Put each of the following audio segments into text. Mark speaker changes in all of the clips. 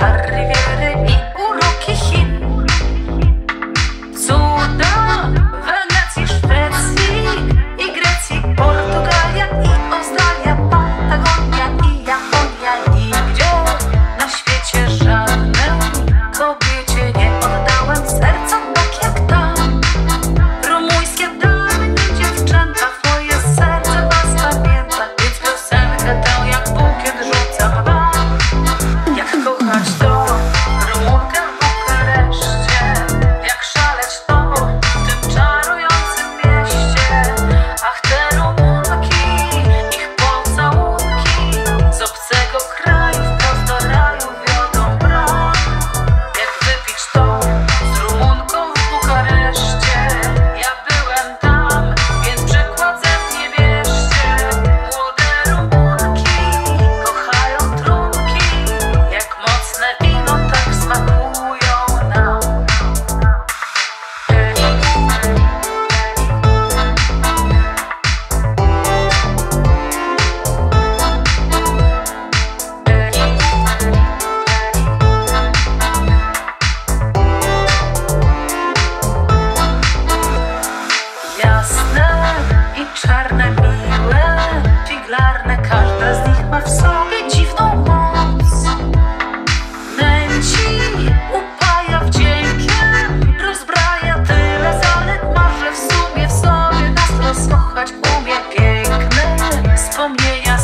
Speaker 1: Arrivederci Każda z nich ma w sobie dziwną moc. Nęci, upaja wdziękiem Rozbraja tyle zalet. Ma, że w sumie w sobie Nas rozkochać umie piękne Wspomnienia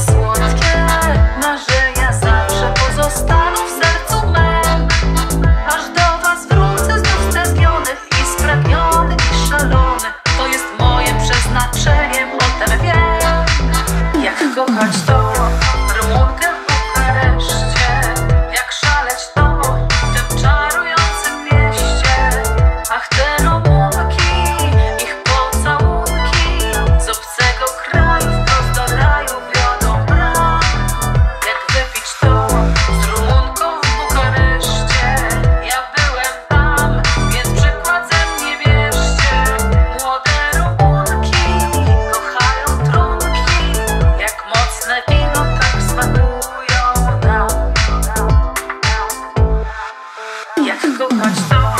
Speaker 1: touch the